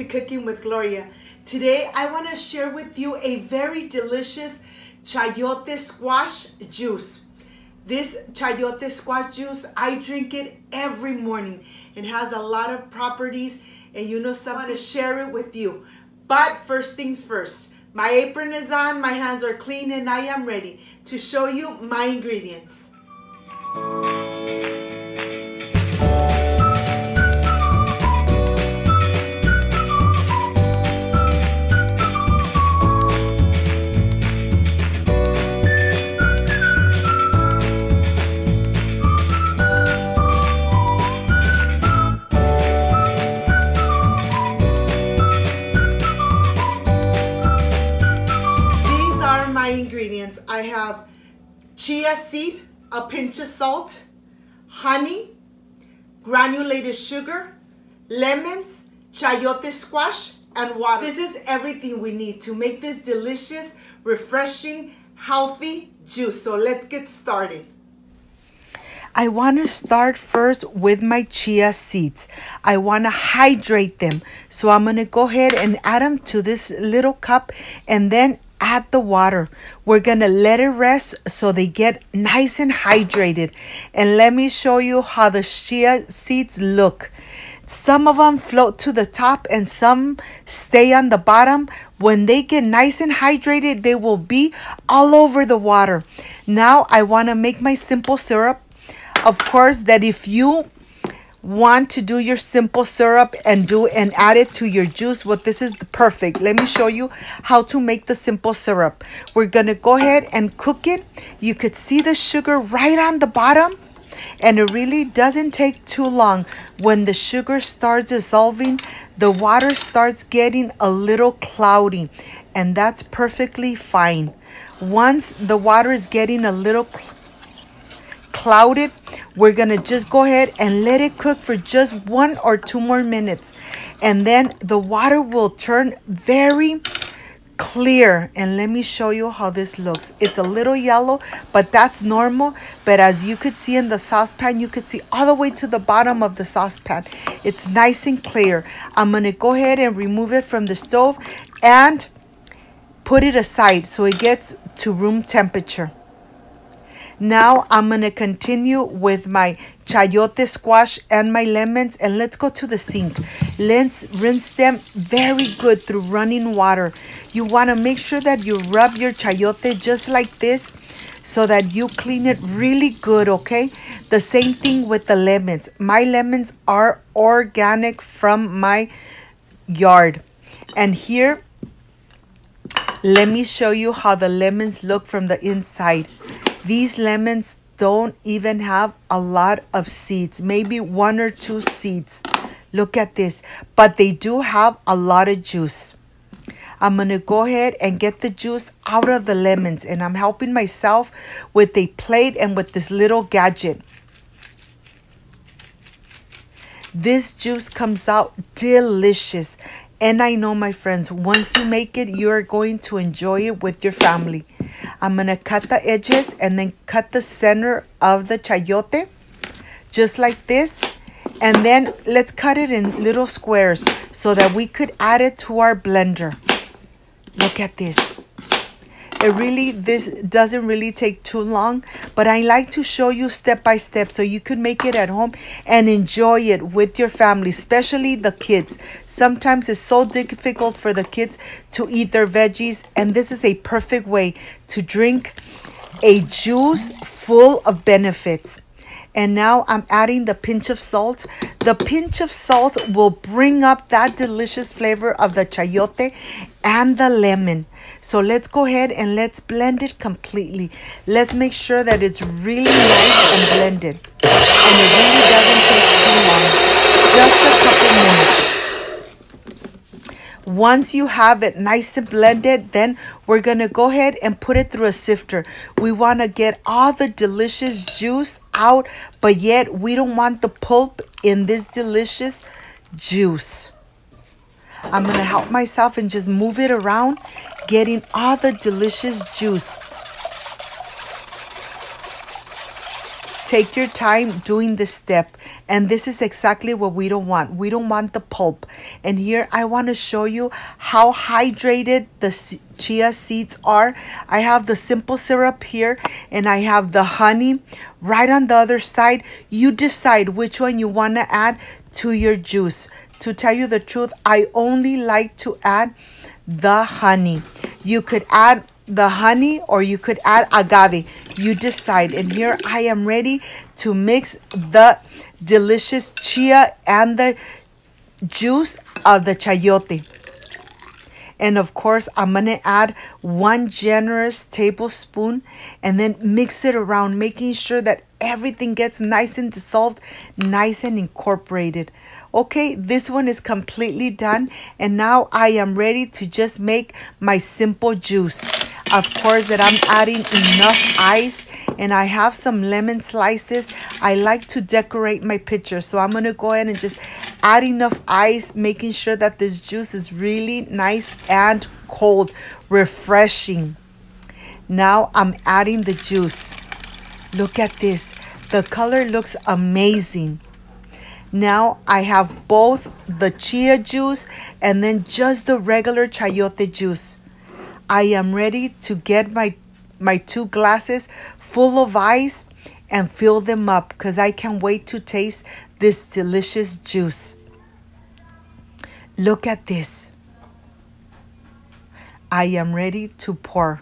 to Cooking with Gloria. Today I want to share with you a very delicious chayote squash juice. This chayote squash juice, I drink it every morning. It has a lot of properties and you know someone to share it with you. But first things first, my apron is on, my hands are clean and I am ready to show you my ingredients. Chia seed, a pinch of salt, honey, granulated sugar, lemons, chayote squash, and water. This is everything we need to make this delicious, refreshing, healthy juice. So let's get started. I want to start first with my chia seeds. I want to hydrate them. So I'm going to go ahead and add them to this little cup and then add the water. We're going to let it rest so they get nice and hydrated. And let me show you how the chia seeds look. Some of them float to the top and some stay on the bottom. When they get nice and hydrated, they will be all over the water. Now I want to make my simple syrup of course that if you want to do your simple syrup and do and add it to your juice well this is the perfect. Let me show you how to make the simple syrup. We're gonna go ahead and cook it. You could see the sugar right on the bottom and it really doesn't take too long. When the sugar starts dissolving the water starts getting a little cloudy and that's perfectly fine. Once the water is getting a little clouded we're gonna just go ahead and let it cook for just one or two more minutes. And then the water will turn very clear. And let me show you how this looks. It's a little yellow but that's normal. But as you could see in the saucepan you could see all the way to the bottom of the saucepan. It's nice and clear. I'm gonna go ahead and remove it from the stove and put it aside so it gets to room temperature now I'm going to continue with my chayote squash and my lemons and let's go to the sink. Let's rinse them very good through running water. You want to make sure that you rub your chayote just like this so that you clean it really good, okay? The same thing with the lemons. My lemons are organic from my yard. And here, let me show you how the lemons look from the inside. These lemons don't even have a lot of seeds, maybe one or two seeds. Look at this, but they do have a lot of juice. I'm going to go ahead and get the juice out of the lemons and I'm helping myself with a plate and with this little gadget. This juice comes out delicious and I know, my friends, once you make it, you are going to enjoy it with your family. I'm going to cut the edges and then cut the center of the chayote, just like this. And then let's cut it in little squares so that we could add it to our blender. Look at this it really this doesn't really take too long but i like to show you step by step so you can make it at home and enjoy it with your family especially the kids. Sometimes it's so difficult for the kids to eat their veggies and this is a perfect way to drink a juice full of benefits and now I'm adding the pinch of salt. The pinch of salt will bring up that delicious flavor of the chayote and the lemon. So let's go ahead and let's blend it completely. Let's make sure that it's really nice and blended. And it really doesn't take too long. Just a couple minutes. Once you have it nice and blended, then we're going to go ahead and put it through a sifter. We want to get all the delicious juice out, but yet we don't want the pulp in this delicious juice. I'm going to help myself and just move it around, getting all the delicious juice. Take your time doing this step. And this is exactly what we don't want. We don't want the pulp. And here I want to show you how hydrated the chia seeds are. I have the simple syrup here and I have the honey right on the other side. You decide which one you want to add to your juice. To tell you the truth, I only like to add the honey. You could add the honey or you could add agave. You decide. And here I am ready to mix the delicious chia and the juice of the chayote. And of course, I'm going to add one generous tablespoon and then mix it around, making sure that everything gets nice and dissolved, nice and incorporated. Okay, this one is completely done. And now I am ready to just make my simple juice. Of course that I'm adding enough ice and I have some lemon slices. I like to decorate my pitcher. So I'm going to go ahead and just add enough ice, making sure that this juice is really nice and cold, refreshing. Now I'm adding the juice. Look at this. The color looks amazing. Now I have both the chia juice and then just the regular chayote juice. I am ready to get my, my two glasses full of ice and fill them up because I can't wait to taste this delicious juice. Look at this. I am ready to pour.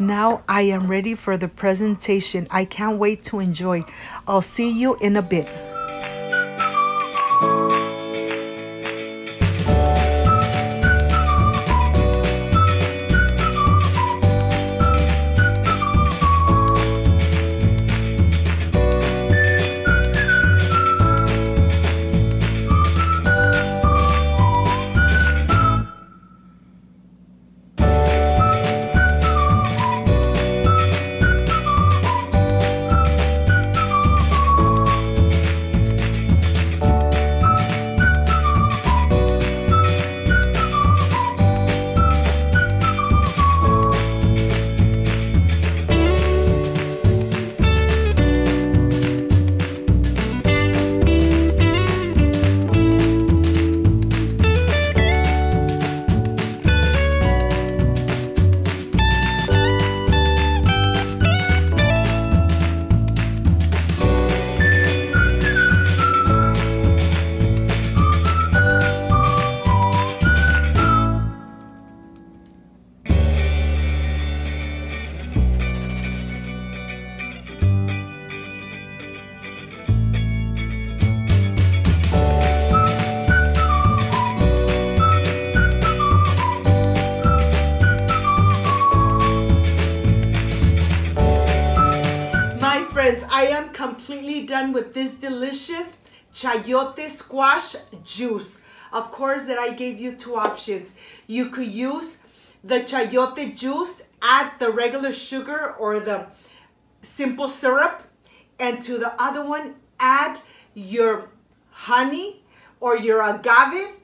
Now I am ready for the presentation. I can't wait to enjoy. I'll see you in a bit. Completely done with this delicious chayote squash juice. Of course that I gave you two options. You could use the chayote juice, add the regular sugar or the simple syrup, and to the other one, add your honey or your agave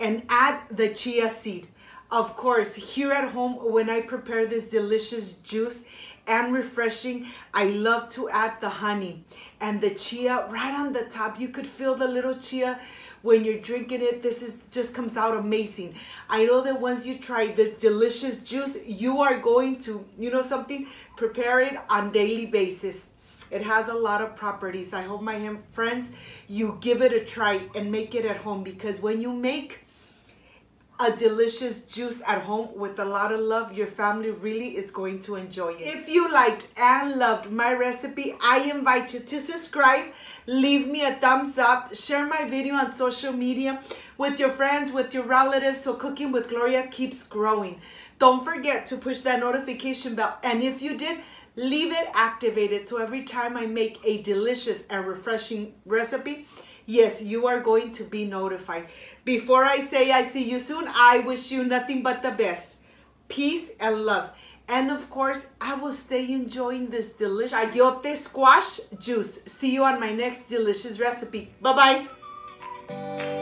and add the chia seed. Of course, here at home, when I prepare this delicious juice, and refreshing. I love to add the honey and the chia right on the top. You could feel the little chia when you're drinking it. This is just comes out amazing. I know that once you try this delicious juice, you are going to, you know something, prepare it on daily basis. It has a lot of properties. I hope my friends, you give it a try and make it at home because when you make a delicious juice at home with a lot of love. Your family really is going to enjoy it. If you liked and loved my recipe, I invite you to subscribe, leave me a thumbs up, share my video on social media with your friends, with your relatives, so Cooking with Gloria keeps growing. Don't forget to push that notification bell. And if you did, leave it activated so every time I make a delicious and refreshing recipe, yes, you are going to be notified. Before I say I see you soon, I wish you nothing but the best. peace, and love. And of course, I will stay enjoying this delicious chayote squash juice. See you on my next delicious recipe. Bye bye.